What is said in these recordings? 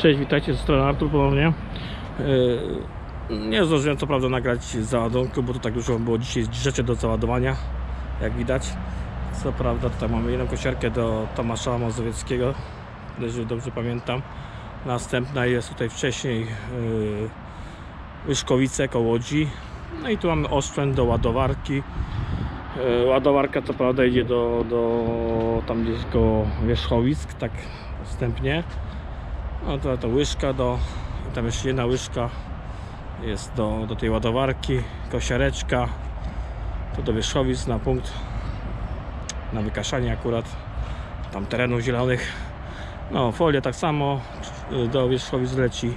Cześć, witajcie, z strony Artur ponownie. Yy, Nie zdążyłem co prawda nagrać załadunku, bo to tak dużo było dzisiaj rzeczy do załadowania, jak widać. Co prawda tutaj mamy jedną kosiarkę do Tomasza Mazowieckiego, jeżeli dobrze pamiętam. Następna jest tutaj wcześniej yy, Łyszkowice koło Łodzi. No i tu mamy oszczęd do ładowarki. Yy, Ładowarka co prawda idzie do, do tam gdzieś koło Wierzchowisk, tak wstępnie. No to, to łyżka do, tam jeszcze jedna łyżka jest do, do tej ładowarki, kosiareczka, to do wierzchowic na punkt, na wykaszanie akurat, tam terenów zielonych. No folia tak samo y, do wierzchowic leci.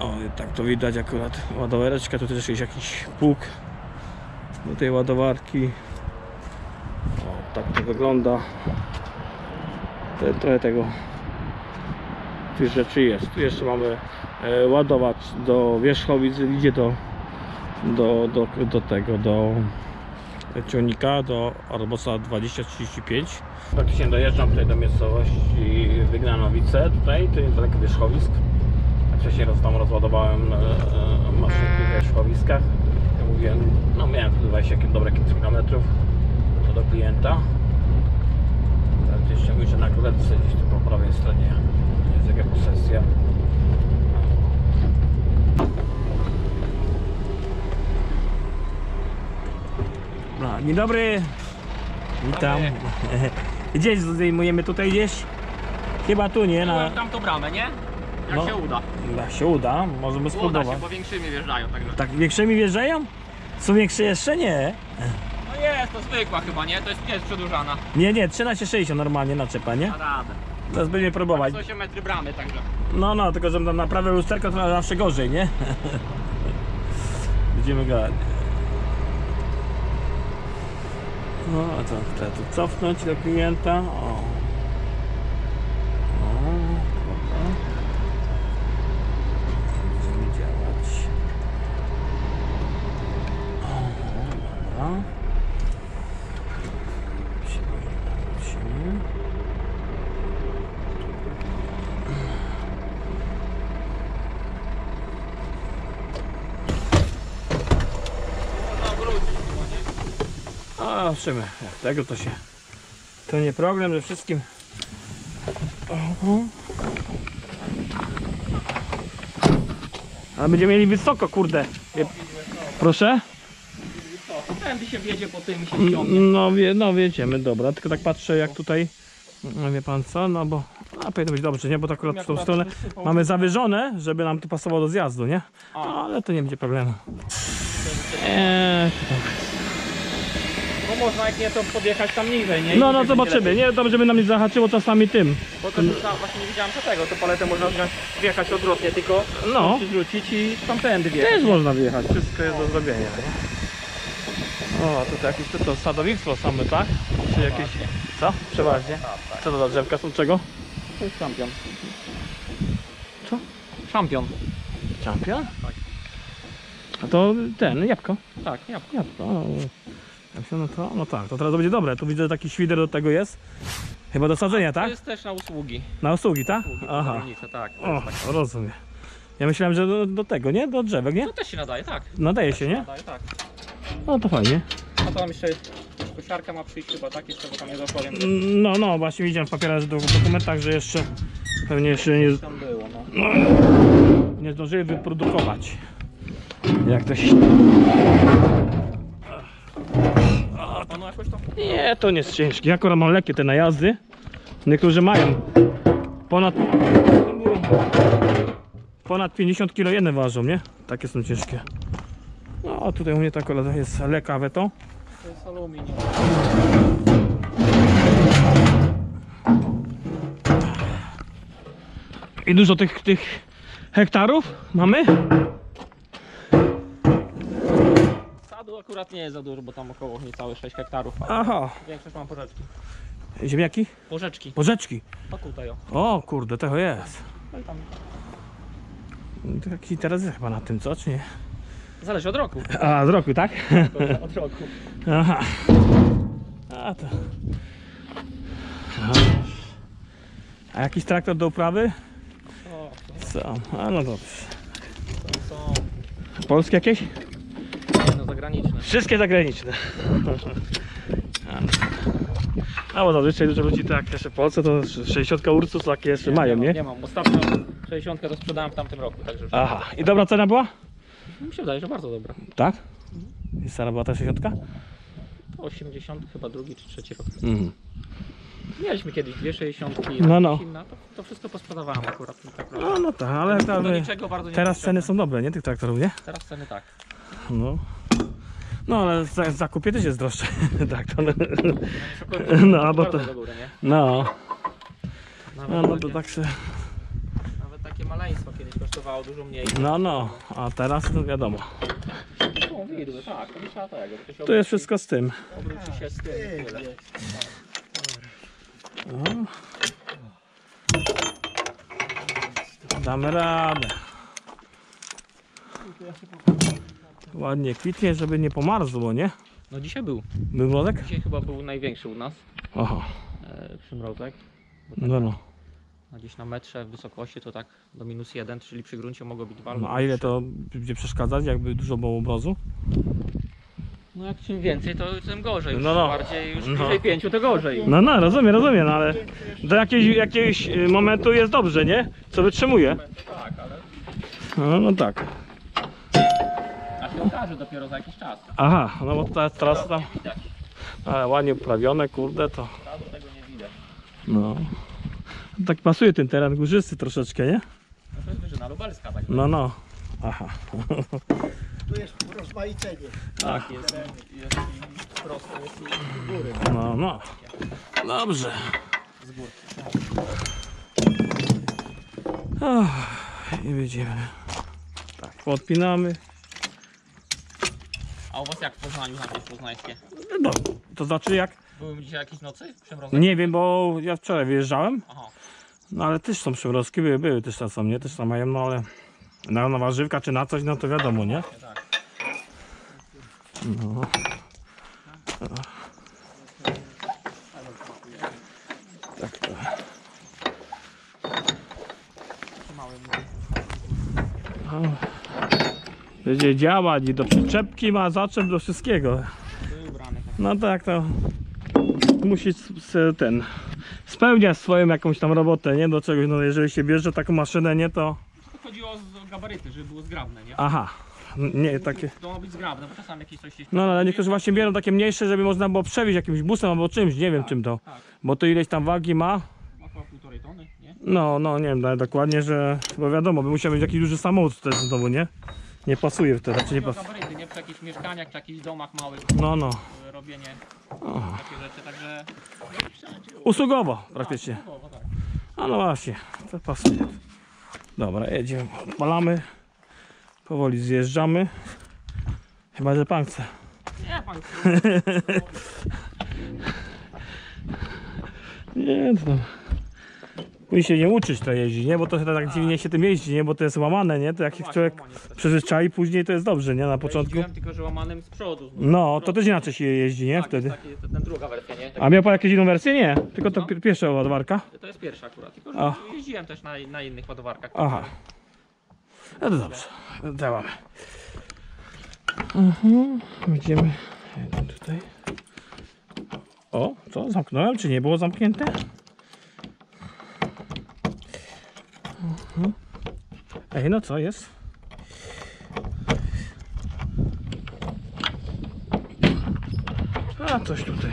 O, tak to widać akurat, ładowareczka, tu też jest jakiś pług do tej ładowarki. O, tak to wygląda. Trochę tego tych rzeczy jest. Tu jeszcze mamy e, ładowacz do wierzchowic, idzie do, do, do, do tego, do ciągnika, do Arbosa 2035. Praktycznie dojeżdżam tutaj do miejscowości Wygnanowice, tutaj, to jest daleko wierzchowisk. Wcześniej roz, tam rozładowałem e, e, maszynki w wierzchowiskach. Jak mówiłem, no miałem tu 20 km, dobre kilometrów to do klienta. Praktycznie mówię, że na królewce gdzieś tu po prawej stronie jest jaka posesja. No, dzień dobry. Witam. Gdzieś zdejmujemy tutaj gdzieś? Chyba tu nie, na, tam to bramę, nie? Jak No. się uda. jak się uda, możemy Uda spróbować. się, bo większymi wjeżdżają, także. Tak większymi wjeżdżają? Są większe jeszcze? Nie. No jest, to zwykła chyba, nie? To jest, nie jest przedłużana. Nie, nie, 13,60 normalnie naczepa, nie? Na radę. Teraz będziemy próbować. To 8 metry bramy, także. No, no, tylko że na prawe lusterko to zawsze gorzej, nie? Będziemy gadać. No, a co, trzeba tu cofnąć do klienta. O, dobra. Będziemy działać. O, dobra. Musimy, musimy. Można wrócić chyba, nie? A, zobaczymy. Jak tego to się. To nie problem ze wszystkim. Ale będziemy mieli wysoko, kurde. Proszę? Tędy się wjedzie po tym się. No, wie, no wiedziemy, dobra. Tylko tak patrzę jak tutaj. No wie pan co? No bo. A powinno być dobrze, nie? Bo to akurat w tą stronę mamy zawyżone, żeby nam tu pasowało do zjazdu, nie? No, ale to nie będzie problemu. Eee, No można jak nie to podjechać tam niżej, nie? I no, no będzie zobaczymy. lepiej. Nie, to żeby nam nie zahaczyło czasami tym. Bo to myślałem, właśnie nie widziałem co tego, to paletę można wziąć, wjechać odwrotnie, tylko No. przywrócić i tamtędy wjechać. Też można wyjechać, wszystko jest do zrobienia. Nie? O, a tutaj jakieś to, to sadownictwo same, tak? Czy jakieś. Co? Przeważnie. Co to za drzewka są czego? To jest szampion. Co? Szampion. Champion? A to ten, jabłko. Tak, ja. Jabłko. O, jak się no to, no tak, to teraz to będzie dobre. Tu widzę, że taki świder do tego jest. Chyba do sadzenia, To tak? jest też na usługi. Na usługi, tak? usługi Aha. tak. To, O, tak. rozumiem. Ja myślałem, że do, do tego, nie? Do drzewek, nie? to też się nadaje, tak. Nadaje się, nie? Nadaje, tak. No to fajnie. A to tam jeszcze kosiarka ma przyjść chyba tak jeszcze, bo tam nie dopowiem. No, no, właśnie widziałem w papierach, że w dokumentach, że jeszcze pewnie jeszcze nie, Tam było, no. nie zdążyli wyprodukować. Jak to się... Jakoś tam... Nie, to nie jest ciężkie. Ja akurat mam lekkie te najazdy. Niektórzy mają ponad... Ponad 50 kg jedne ważą, nie? Takie są ciężkie. No, tutaj u mnie to akurat jest lekawe to. To jest aluminium. I dużo tych, tych hektarów mamy? Sadu akurat nie jest za dużo, bo tam około niecałe 6 hektarów. Aha. Większość mam porzeczki. Ziemniaki? Porzeczki. Porzeczki. A tutaj o. O kurde, tego jest. No i tam. Taki teraz jest chyba na tym, co? Czy nie? Zależy od roku. A, z roku, tak? Od roku. Aha. A to. A, A jakiś traktor do uprawy? Co? A no dobrze. To są Polskie jakieś? No, zagraniczne. Wszystkie zagraniczne. A bo zazwyczaj dużo ludzi tak jeszcze w Polsce to 60 ursów takie jeszcze mają, mam, nie? Nie mam. Ostatnio 60 to sprzedałem w tamtym roku, także już Aha. I dobra cena była? mi się wydaje, że bardzo dobra. Tak? I stara była ta 60? To 80 chyba drugi czy trzeci rok. Mhm. Mieliśmy kiedyś dwie 60 No, no. Inna, to, to wszystko posprzedawałem akurat. Tak No, no tak, ale tam, niczego bardzo nie teraz ceny są dobre, nie? Tych traktorów, nie? Teraz ceny tak. No. No ale za, zakupie też jest droższe. tak, to, No, No, bo to- no. Nawet, No, no to takie, tak się. nawet takie maleństwo kiedyś kosztowało dużo mniej. No, no. A teraz to wiadomo. Są widły, tak, Tu jest wszystko z tym. Obróci się z tym tyle. Damy radę. Ładnie kwitnie, żeby nie pomarzło, nie? No dzisiaj był. Był mrozek? Dzisiaj chyba był największy u nas Oho. e, przymrozek. No, no. A gdzieś na metrze w wysokości to tak do minus jeden, czyli przy gruncie mogło być dwa. no a ile to będzie przeszkadzać, jakby dużo było mrozu? No jak czym więcej, to tym gorzej. Już No, no. Bardziej już No. bliżej pięciu to gorzej. No, no, rozumiem, rozumiem, no, ale do jakiegoś, jakiegoś momentu jest dobrze, nie? Co wytrzymuje. Tak, ale No, no tak. Okaże dopiero za jakiś czas. Aha, no bo teraz, teraz tam ale ładnie uprawione, kurde, to Razu tego nie widać. no. Tak pasuje ten teren górzysty troszeczkę, nie? No to jest wyżyna lubelska tak. No, no. Aha. Tu jest rozmaicenie. Tak. Jest, jest i prosto, jest i góry. No, no. Dobrze. Z gór. Och, I będziemy. Tak, podpinamy. A u was jak w Poznaniu na poznańskie? No, to znaczy jak? Były dzisiaj jakieś nocy? Przemrozek? Nie wiem, bo ja wczoraj wyjeżdżałem, Aha. no ale też są przymrozki, były, były też czasem, nie? Też tam mają, no ale na, na warzywka czy na coś, no to wiadomo, nie? Nie, tak. No. Tak to. Mały Będzie działać i do przyczepki ma zaczep do wszystkiego. Tak. No tak to musi ten spełniać swoją jakąś tam robotę, nie? Do czegoś, no jeżeli się bierze taką maszynę, nie to... To chodziło o gabaryty, żeby było zgrabne, nie? Aha, nie takie... To ma być zgrabne, bo czasami jakieś coś się... No ale niektórzy właśnie biorą takie mniejsze, żeby można było przewieźć jakimś busem albo czymś, nie wiem czym to. Tak, Bo to ileś tam wagi ma. około półtorej tony, nie? No, no nie wiem tak dokładnie, że... Bo wiadomo, by musiał mieć jakiś duży samochód też znowu, nie? Nie pasuje wtedy, czy nie Chodziło o pasuje. gabaryty, nie? Przy jakichś mieszkaniach, czy jakichś domach małych, No, no. y, robienie takie rzeczy, także... Usługowo praktycznie. Tak, tak. A no właśnie, to pasuje. Dobra, jedziemy, odpalamy. Powoli zjeżdżamy. Chyba, że pan chce. Nie, pan Nie, to tam. Później się nie uczyć to jeździć, nie? Bo to tak dziwnie się tym jeździ, nie? Bo to jest łamane, nie? To jak się człowiek przyzwyczai, później to jest dobrze, nie? Na początku. Jeździłem tylko, że łamanym z przodu. No, to też inaczej się jeździ, nie? tak, Wtedy. Taki, ten druga wersja, nie? Tak, A miał pan jakąś inną wersję? Nie, tylko to No. pier- pierwsza ładowarka. To jest pierwsza akurat, tylko że A. jeździłem też na, na innych ładowarkach. Aha. No to dobrze, działamy. Mhm, będziemy jeden tutaj. O, co? Zamknąłem, czy nie było zamknięte? Mhm. Ej, no co jest? A, coś tutaj.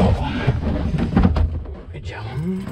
O, wiedziałem.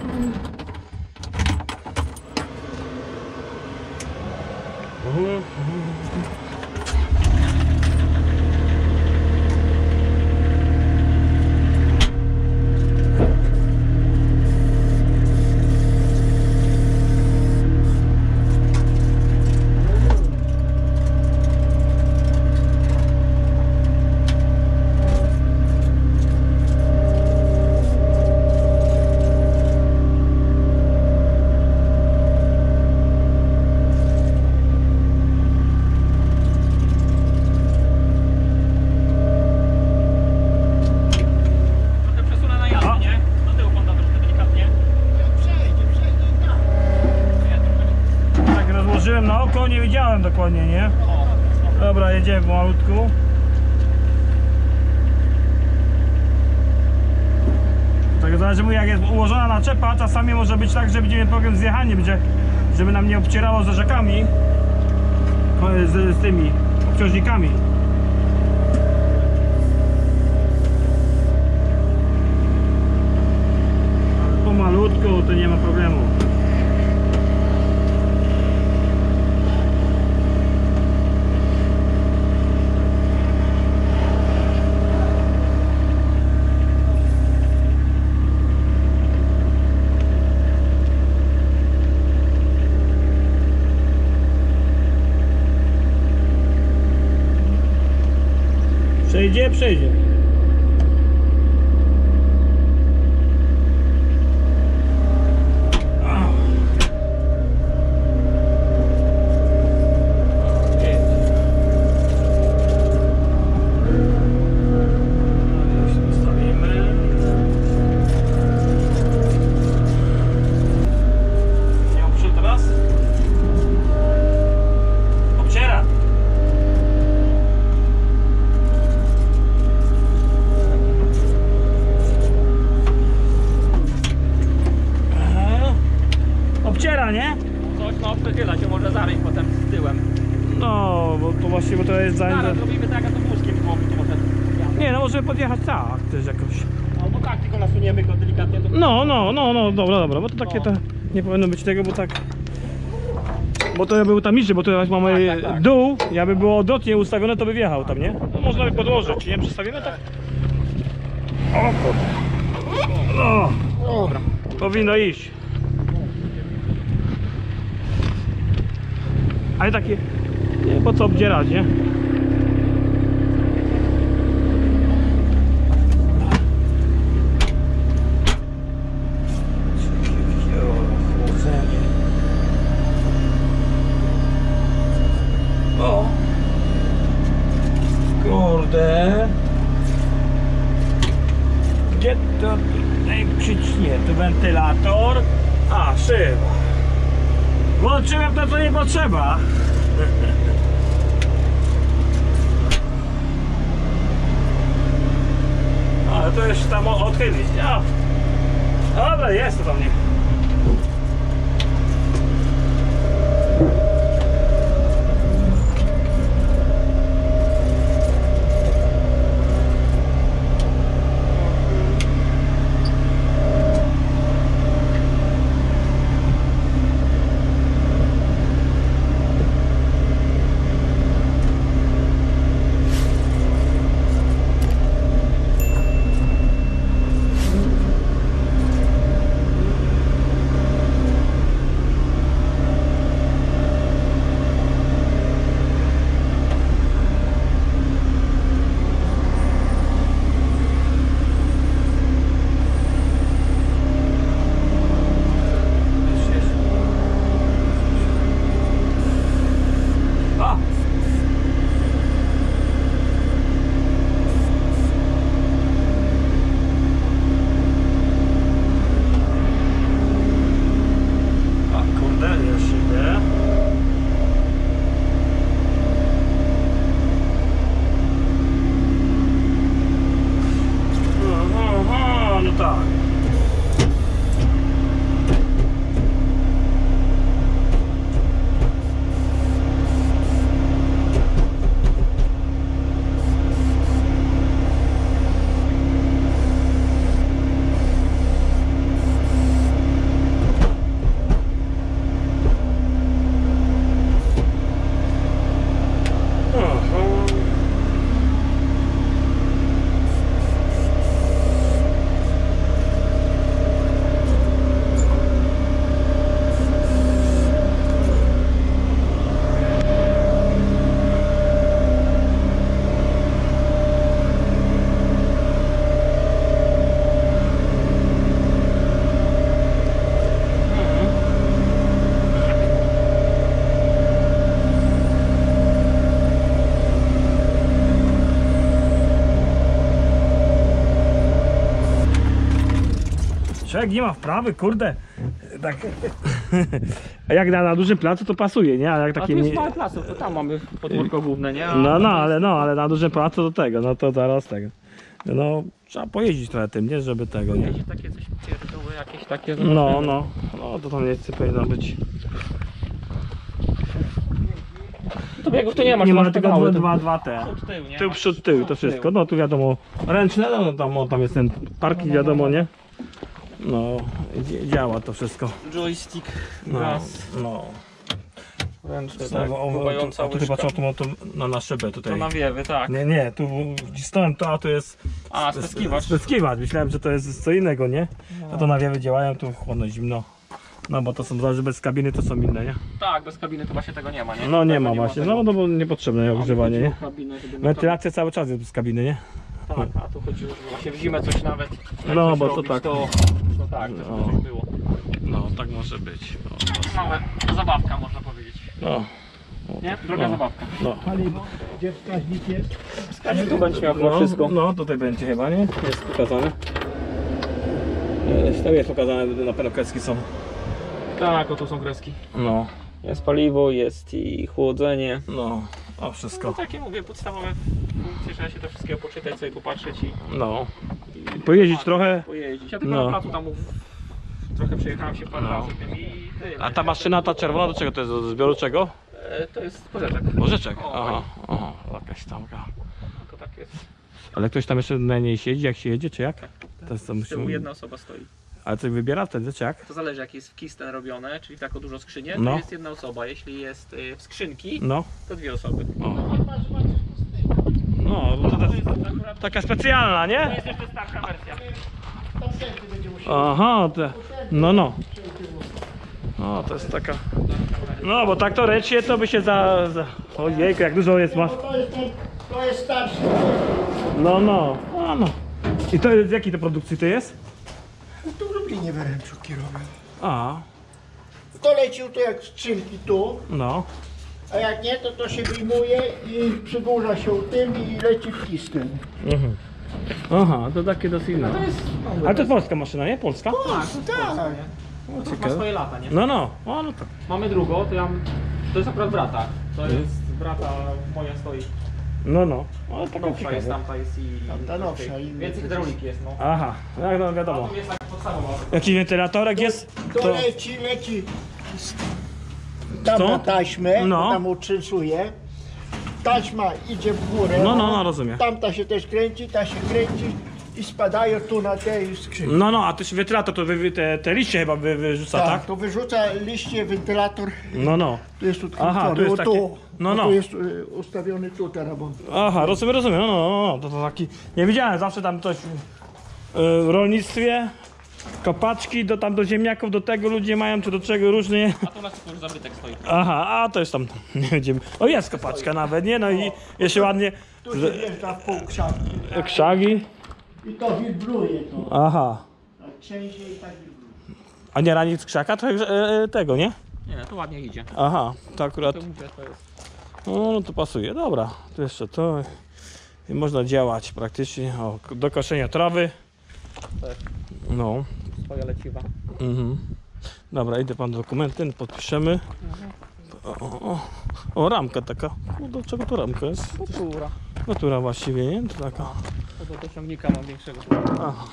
Dokładnie, nie? Dobra, jedziemy pomalutku. Tak zależy mu jak jest ułożona naczepa, czasami może być tak, że będzie problem z jechaniem, będzie, żeby nam nie obcierało z rzekami, z, z tymi obciążnikami. Ale Pomalutku, to nie ma problemu. uprzejmie. Dobra, dobra, bo to takie to nie powinno być tego, bo tak. Bo to był tam niżej, bo tu mamy Tak, tak, tak. dół, jakby było odwrotnie ustawione, to by wjechał tam, nie? No można by podłożyć, nie? Przestawimy tak. O kurde. No, Dobra. powinno iść. Ale takie, nie po co obdzierać, nie? O! Kurde! Gdzie to tutaj przyciśnie? Tu wentylator. A, szyba. Włączyłem potrzeba. Ale to jeszcze tam odchylić. Ja. Dobra, jest to tam nie. Człowiek nie ma wprawy, kurde. Tak A jak na, na dużym placu to pasuje, nie? A jak A takie jest nie... mały placu, to tam mamy podwórko główne, nie? A No, tam no, ale no, ale na dużym placu do tego, no to zaraz tego. No, trzeba pojeździć trochę tym, nie? Żeby tego, nie? Jakieś takie coś pierdoły, jakieś takie... No, no, no, to tam nie powinno być. To biegów tu nie ma, Nie masz ma tylko pedały, dwa, to- dwa, dwa te. Przód, tył, nie? Tył, Masz- przód, tył, to wszystko. No tu wiadomo, ręczne, no tam, o, tam jest ten parking, wiadomo, nie? No, dzi- działa to wszystko. Joystick, No, raz, no. ręczny, Tak, tak, pływająca tu, a tutaj łyżka. patrzę, tu to na, na szybę To tutaj. nawiewy, tak. Nie, nie, tu stałem to, a tu jest A, spryskiwacz. spryskiwacz. Myślałem, że to jest co innego, nie? A to nawiewy działają, tu chłodno, zimno. No bo to są zależy bez kabiny, to są inne, nie? Tak, bez kabiny to właśnie tego nie ma, nie? No nie Tego ma właśnie, tego. no to było niepotrzebne A używanie, nie? kabinę, na Wentylacja cały czas jest bez kabiny, nie? To- Tak, a tu chodziło, żeby właśnie w zimę coś nawet. No, coś bo to robić, tak. To, no tak, to No. żeby coś było. No, tak może być. Małe, zabawka można powiedzieć. No, Nie? Droga No. zabawka. no. Paliwo, gdzie wskaźnik jest? Każdy tu będzie miał chyba No, wszystko. no tutaj będzie chyba, nie? Jest pokazane. E, Tam jest pokazane, na pewno kreski są. Tak, oto są kreski. No, Jest paliwo, jest i chłodzenie. no, a No wszystko. takie mówię, podstawowe trzeba się to wszystkiego poczytać, sobie popatrzeć i, No, i pojeździć trochę. pojeździć. Ja tylko No. na placu tam trochę przejechałem się parę No. razy tym i tyle. A ta maszyna, ta czerwona, do czego to jest? Do zbioru czego? E, To jest porzeczek. Pożyczek. O, Aha, aha, jakaś tam. To tak jest. Ale ktoś tam jeszcze na niej siedzi, jak się jedzie, czy jak? To jest to Z tyłu musimy... jedna osoba stoi. Ale coś wybiera wtedy, czy jak? To zależy jak jest w kisten robione, czyli tak o dużo skrzynie, No. to jest jedna osoba. Jeśli jest y, w skrzynki, No. to dwie osoby. O. No, bo to To jest taka specjalna, to nie? jest jeszcze starsza wersja. Następny będzie musiał. Aha, te... no, no. No, to jest taka... No, bo tak to ręcznie to by się za... za... Ojejku, jak dużo jest masz. No to jest ten, to jest starszy. No, no, no, no. I to jest, z jakiej to produkcji to jest? Tu w Lublinie wyręczył kierował. A, To lecił tu jak skrzynki tu, no. A jak nie, to to się wyjmuje i przedłuża się tym i leci w kisten. Mhm. Aha, to takie dosyć inne. To jest... Ale to jest polska maszyna, nie? Polska? Tak, tak. No, To ma swoje lata, nie? No, no, o, no to. Mamy drugą, to ja... To jest akurat brata. To jest brata, moja stoi. No, no. Ale taka Nowsza jest, ciekawa. tamta jest i... Tamta nowsza i- Więcej hydrauliki jest, no. Aha, jak no A wiadomo. tu jest tak podstawowa. Jakiś wentylatorek jest? To, To... leci, leci tam na taśmę, No. tam utrzęsuje. Taśma idzie w górę. No, no, no, rozumiem. Tamta się też kręci, ta się kręci i spadają tu na tej skrzynce. No, no, a też wentylator to wy, wy, te, te liście chyba wy, wyrzuca, tak? Tak, to wyrzuca liście, wentylator. No, no. Tu jest tu Aha, tu jest o, takie- tu, no, no. Tu jest y, ustawiony tu teraz, bo Aha, rozumiem, rozumiem. No, no, no, to, to taki. Nie widziałem, zawsze tam coś w y, rolnictwie. Kopaczki do tam do ziemniaków, do tego ludzie mają, czy do czego różnie. A tu na tylko już zabytek stoi. Aha, a to jest tam, nie będziemy. O jest kopaczka nawet, nie? No i jeszcze ładnie. tu się wjeżdża w pół krzaki. Krzagi. I to wibruje to. Aha. Tak trzęsie i tak wibruje. A nie rani z krzaka, to e, e, tego, nie? Nie, to ładnie idzie. Aha, to akurat. To mówię, to jest... No, no to pasuje. Dobra, to jeszcze to. I można działać praktycznie. O, do koszenia trawy. Tak. No. Swoja leciwa. Mhm. Dobra, idę pan dokumenty, podpiszemy. O, o, o. o ramka taka. No, do czego to ramka jest? Kultura. Natura właściwie, nie? To taka. To do ciągnika mam większego. Aha.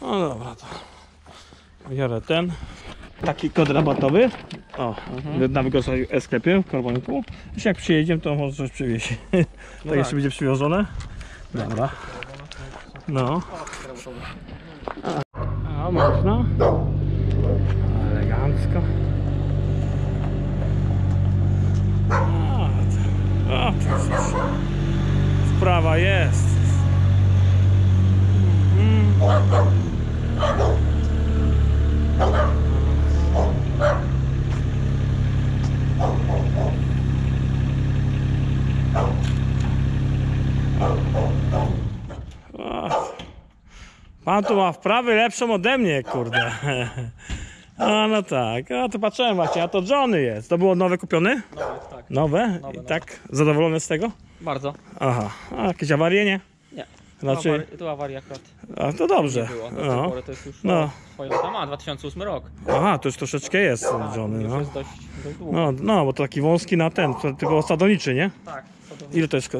No dobra, to. Biorę ten. Taki kod rabatowy. O, na wygorszonym sklepie w Karboniku. Jeśli jak przyjedziemy, to może coś przywieźć. to jeszcze będzie przywożone. Dobra. No. A, można. Elegancko. To jest- Sprawa jest. Ach, Pan tu ma wprawy lepszą ode mnie, kurde. A no tak, a to patrzyłem właśnie, a to Johnny jest. To było nowe kupione? Nowe, tak. Nowe? Nowe, I tak? Zadowolony z tego? Bardzo. Aha, a jakieś awarie nie? Nie. Tu, awari- tu awarii akurat a to dobrze. nie było. Do tej No. pory to jest już No. swoje lata ma, 2008 rok. Aha, to już troszeczkę jest Tak, Johnny, już no. jest dość, dość długo. No, no, bo to taki wąski na ten, to typowo sadowniczy, nie? Tak, Ile to jest ko-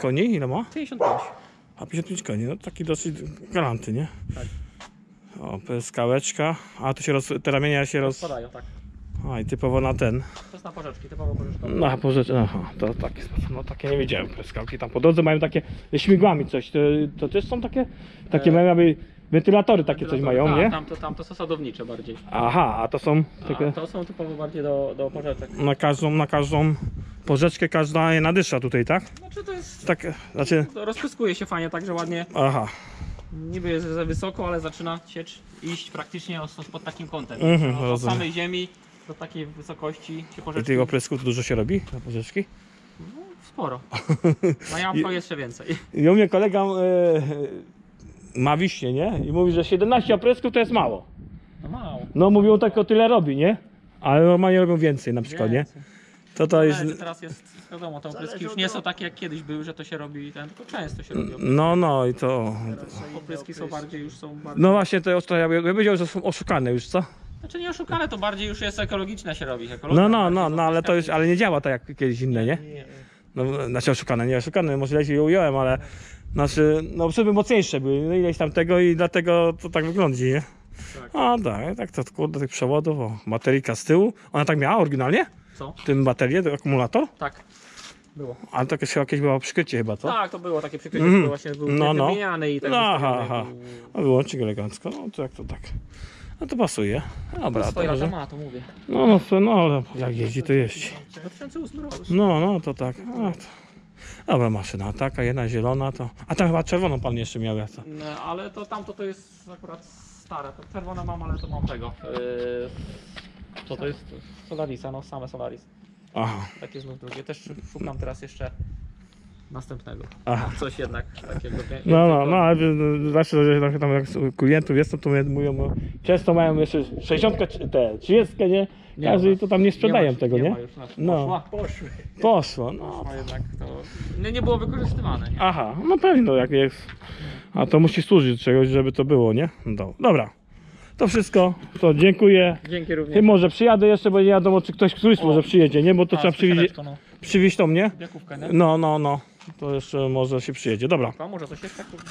koni? Ile ma? 55. A 55 koni, no taki dosyć galanty, nie? Tak. O, skałeczka. A tu się roz, te ramienia się roz... Spadają, tak. A i typowo na ten. To jest na porzeczki, typowo porzeczkowe. No, po rzeczy, aha, to taki sposób. No takie nie widziałem, skałki tam po drodze mają takie śmigłami coś. To, to też są takie, takie E, mają jakby wentylatory takie coś mają, tak, nie? Tam to, tam to są sadownicze bardziej. Aha, a to są A takie to są typowo bardziej do, do porzeczek. na każdą, na każdą porzeczkę każda jedna dysza tutaj, tak? Znaczy to jest... Tak, znaczy, To rozpryskuje się fajnie, tak że ładnie. aha. Niby jest za wysoko, ale zaczyna siecz iść praktycznie pod takim kątem. Mhm, Od- rozumiem. samej ziemi do takiej wysokości się I porzeczki tych oprysków dużo się robi na porzeczki? sporo. Na jabłko jeszcze więcej. I u mnie kolega e, ma wiśnie, nie? I mówi, że 17 oprysków to jest mało. No mało. No mówią tylko tyle robi, nie? Ale normalnie robią więcej na przykład, nie? To to jest... Ale teraz jest, wiadomo, te opryski już nie są takie jak kiedyś były, że to się robi ten, tylko często się robi. No, no i to... Opryski są bardziej, już są bardziej... No właśnie, to, to ja, ja bym powiedział, że są oszukane już, co? Znaczy nie oszukane, to bardziej już jest ekologiczne się robi. Ekologia No, no, no, no, ale to już, ale nie działa tak jak kiedyś inne, nie? No, znaczy oszukane, nie oszukane, może źle je ująłem, ale znaczy, no żeby mocniejsze były, no ileś tam tego i dlatego to tak wygląda, nie? Tak. A tak, tak to kurde tych przewodów, o, bateryjka z tyłu, ona tak miała oryginalnie? Co? Tym baterię, ten akumulator? Tak. Było. Ale to jakieś, jakieś było przykrycie chyba, co? Tak, to było takie przykrycie, Mhm. które właśnie był No, no, wymieniany i tak No, aha, aha. był- A wyłączyć elegancko, no to jak to tak? No to pasuje. Dobra, to Swoje lata może... ma, to mówię. No, no, to, no, ale jak jeździ, to jeździ. 2008 rok. No, no, to tak. A, to... Dobra maszyna, taka jedna zielona to... A tam chyba czerwoną pan jeszcze miał, ja co? No, ale to tamto to jest akurat stare. To czerwone mam, ale to mam tego. Yy, co to jest? Solarisa, no same Solaris. Aha, Takie znów drugie. Też szukam teraz jeszcze następnego. aha. Coś jednak takiego. No, no, no, ale y, zawsze że tam, tam jak klientów jest, to mówią, mówią, często mają jeszcze 60, czy te 30, nie? Nie Każdy ma. to tam nie sprzedają ma, tego, nie? Ma już, znaczy, No. Poszła, poszły. Poszło, no. Poszła jednak to. Nie, nie było wykorzystywane. Nie? Aha, no pewnie, no jak jest. A to musi służyć do czegoś, żeby to było, nie? No, dobra. To wszystko, to dziękuję. Dzięki również. Ty może przyjadę jeszcze, bo nie wiadomo, czy ktoś któryś może przyjedzie, nie? Bo to A, trzeba przywieźć, no. przywieźć tą, nie? Biakówkę, nie? No, no, no. To jeszcze może się przyjedzie. Dobra. A może coś jeszcze? kurde?